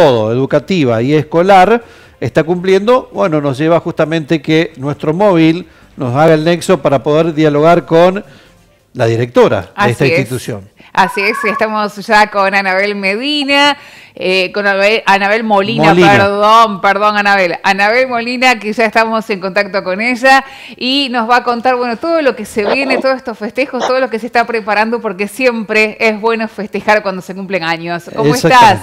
todo, educativa y escolar, está cumpliendo, bueno, nos lleva justamente que nuestro móvil nos haga el nexo para poder dialogar con la directora de esta institución. Así es, estamos ya con Anabel Medina, eh, con Anabel, Molina, perdón, perdón Anabel, Anabel Molina, que ya estamos en contacto con ella y nos va a contar, bueno, todo lo que se viene, todos estos festejos, todo lo que se está preparando, porque siempre es bueno festejar cuando se cumplen años. ¿Cómo estás?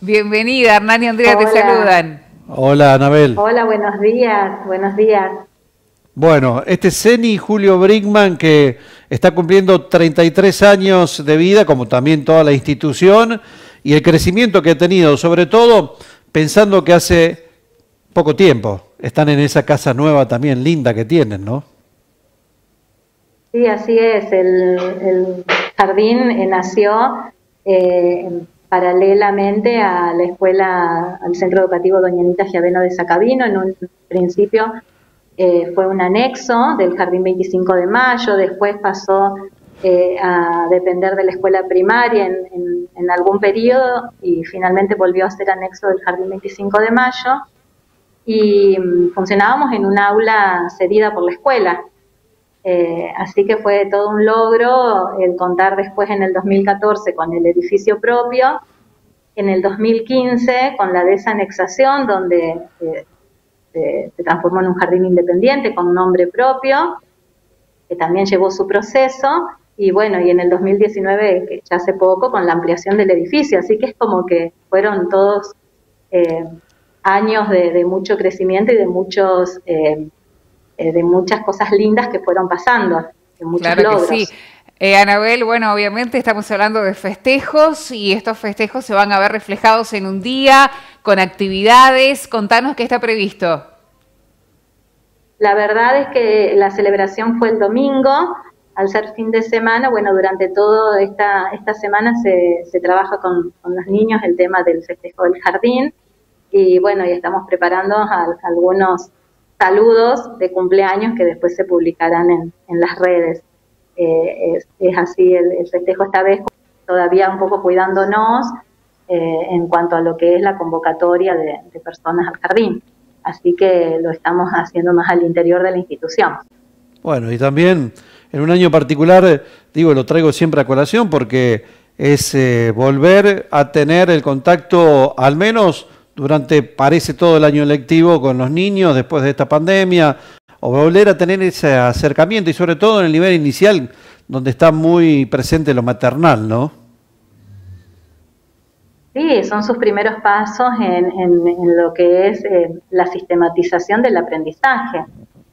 Bienvenida, Hernán y Andrea te saludan. Hola, Anabel. Hola, buenos días, buenos días. Bueno, este Ceni Julio Brinkman que está cumpliendo 33 años de vida, como también toda la institución, y el crecimiento que ha tenido, sobre todo pensando que hace poco tiempo están en esa casa nueva también linda que tienen, ¿no? Sí, así es. El, jardín nació eh, paralelamente a la escuela, al centro educativo Doña Anita Giaveno de Sacabino. En un principio eh, fue un anexo del Jardín 25 de Mayo, después pasó eh, a depender de la escuela primaria en, en, algún periodo y finalmente volvió a ser anexo del Jardín 25 de Mayo. Y mm, funcionábamos en un aula cedida por la escuela. Eh, así que fue todo un logro el contar después en el 2014 con el edificio propio, en el 2015 con la desanexación, donde se, transformó en un jardín independiente con nombre propio, que también llevó su proceso, y bueno, y en el 2019, que ya hace poco, con la ampliación del edificio, así que es como que fueron todos eh, años de, mucho crecimiento y de muchos eh, eh, de muchas cosas lindas que fueron pasando, de muchos claro Que sí. Anabel, bueno, obviamente estamos hablando de festejos y estos festejos se van a ver reflejados en un día, con actividades. Contanos qué está previsto. La verdad es que la celebración fue el domingo, al ser fin de semana, bueno, durante toda esta, esta semana se, se trabaja con, los niños el tema del festejo del jardín y bueno, y estamos preparando algunos saludos de cumpleaños que después se publicarán en, en las redes. Eh, es, así el, festejo esta vez, todavía un poco cuidándonos eh, en cuanto a lo que es la convocatoria de, personas al jardín. Así que lo estamos haciendo más al interior de la institución. Bueno, y también en un año particular, digo, lo traigo siempre a colación porque es eh, volver a tener el contacto al menos durante, parece todo el año lectivo con los niños después de esta pandemia, o volver a tener ese acercamiento y sobre todo en el nivel inicial donde está muy presente lo maternal, ¿no? Sí, son sus primeros pasos en, lo que es eh, la sistematización del aprendizaje.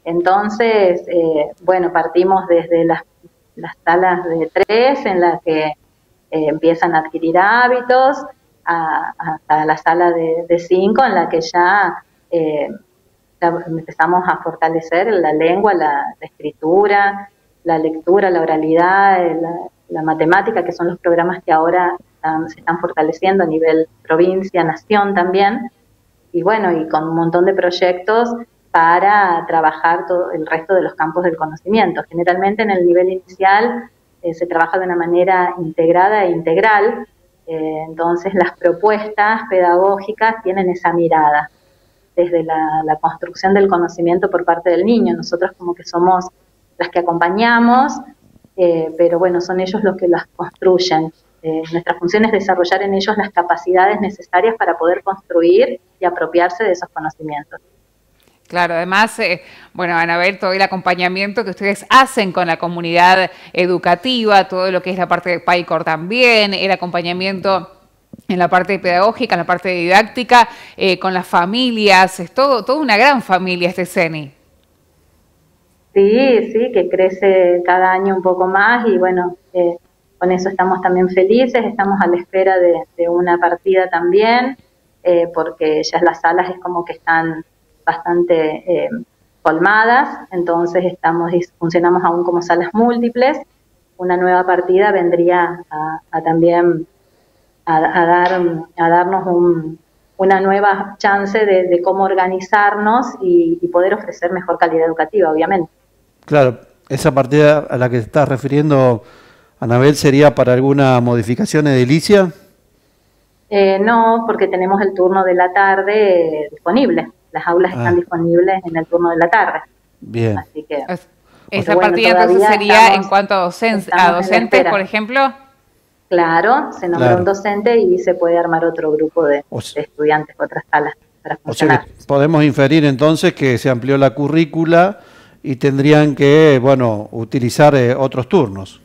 Entonces, eh, bueno, partimos desde las, salas de tres en las que eh, empiezan a adquirir hábitos, hasta la sala de, cinco en la que ya eh, empezamos a fortalecer la lengua, la, escritura, la lectura, la oralidad, eh, la, matemática, que son los programas que ahora se están fortaleciendo a nivel provincia, nación también. Y bueno, y con un montón de proyectos para trabajar todo el resto de los campos del conocimiento. Generalmente en el nivel inicial eh, se trabaja de una manera integrada e integral, eh, entonces las propuestas pedagógicas tienen esa mirada desde la, construcción del conocimiento por parte del niño. Nosotros como que somos las que acompañamos, eh, pero bueno, son ellos los que las construyen. Eh, nuestra función es desarrollar en ellos las capacidades necesarias para poder construir y apropiarse de esos conocimientos. Claro, además, eh, bueno, van a ver todo el acompañamiento que ustedes hacen con la comunidad educativa, todo lo que es la parte de PyCor también, el acompañamiento en la parte pedagógica, en la parte didáctica, eh, con las familias, es todo, toda una gran familia este CENI. Sí, sí, que crece cada año un poco más y bueno, eh, con eso estamos también felices, estamos a la espera de, una partida también, porque ya las salas es como que están bastante eh, colmadas, entonces estamos funcionamos aún como salas múltiples. Una nueva partida vendría a, también a, dar, a darnos una nueva chance de, cómo organizarnos y, poder ofrecer mejor calidad educativa, obviamente. Claro, esa partida a la que estás refiriendo, Anabel, sería para alguna modificación edilicia. Eh, no, porque tenemos el turno de la tarde disponible. Las aulas están ah. disponibles en el turno de la tarde. Bien. Así que. esa partida entonces sería en cuanto a, docentes, por ejemplo. Claro, se nombra un docente y se puede armar otro grupo de, estudiantes, otras salas para funcionar. podemos inferir entonces que se amplió la currícula y tendrían que, bueno, utilizar eh, otros turnos.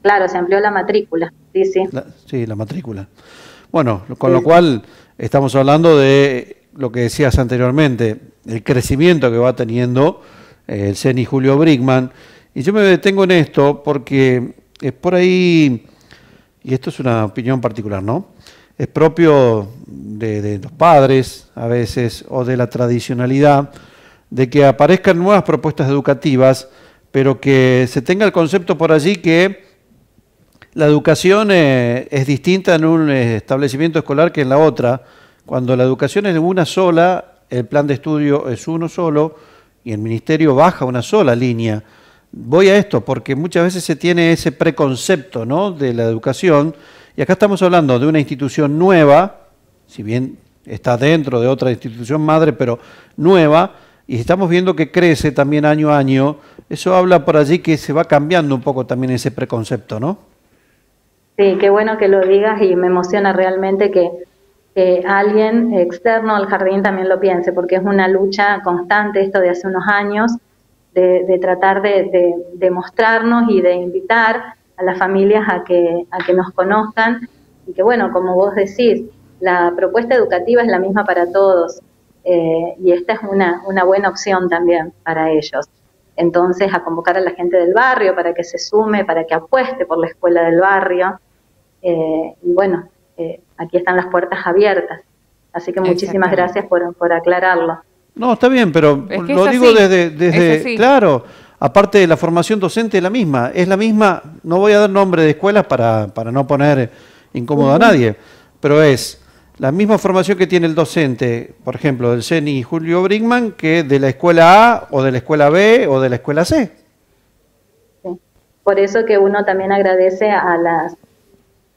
Claro, se amplió la matrícula, sí, sí. sí, la matrícula. Bueno, con lo cual estamos hablando de lo que decías anteriormente, el crecimiento que va teniendo eh, el CENI Julio Brickman. Y yo me detengo en esto porque es por ahí, y esto es una opinión particular, ¿no? Es propio de, los padres a veces o de la tradicionalidad de que aparezcan nuevas propuestas educativas, pero que se tenga el concepto por allí que la educación eh, es distinta en un establecimiento escolar que en la otra. Cuando la educación es una sola, el plan de estudio es uno solo y el ministerio baja una sola línea. Voy a esto porque muchas veces se tiene ese preconcepto ¿no? de la educación y acá estamos hablando de una institución nueva, si bien está dentro de otra institución madre, pero nueva, y estamos viendo que crece también año a año. Eso habla por allí que se va cambiando un poco también ese preconcepto, ¿no? Sí, qué bueno que lo digas y me emociona realmente que alguien externo al jardín también lo piense, porque es una lucha constante esto de hace unos años, de, tratar de, de, mostrarnos y de invitar a las familias a que, a que nos conozcan y que, bueno, como vos decís, la propuesta educativa es la misma para todos eh, y esta es una, una buena opción también para ellos. Entonces, a convocar a la gente del barrio para que se sume, para que apueste por la escuela del barrio. Eh, y bueno, eh, aquí están las puertas abiertas. Así que muchísimas gracias por, por aclararlo. No, está bien, pero lo digo desde, desde claro, aparte de la formación docente es la misma, es la misma, no voy a dar nombre de escuelas para, para no poner incómodo a nadie, pero es la misma formación que tiene el docente, por ejemplo, del CENI Julio Brinkman, que de la escuela A o de la escuela B o de la escuela C. Por eso que uno también agradece a las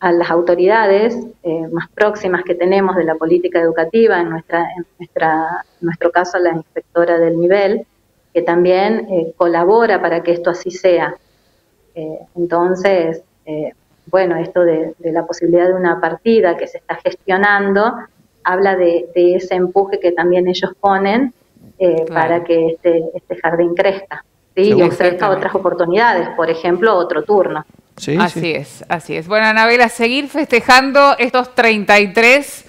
a las autoridades eh, más próximas que tenemos de la política educativa, en, nuestra, en nuestra, nuestro caso la inspectora del nivel, que también eh, colabora para que esto así sea. Eh, entonces, bueno, esto de, la posibilidad de una partida que se está gestionando, habla de, ese empuje que también ellos ponen para que este, este jardín crezca y ofrezca otras oportunidades, por ejemplo, otro turno así es, así es. Bueno, Anabel, a seguir festejando estos 33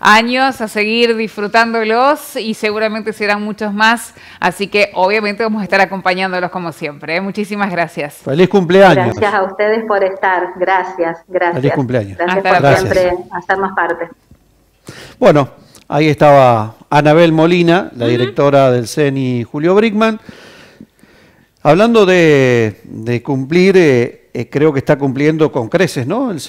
años, a seguir disfrutándolos y seguramente serán muchos más. Así que obviamente vamos a estar acompañándolos como siempre. ¿eh? Muchísimas gracias. Feliz cumpleaños. Gracias a ustedes por estar. Gracias, gracias. Feliz cumpleaños. Gracias por siempre hacernos parte. Bueno, ahí estaba Anabel Molina, la directora del CENI Julio Brickman. Hablando de, cumplir, eh, eh, creo que está cumpliendo con creces, ¿no? El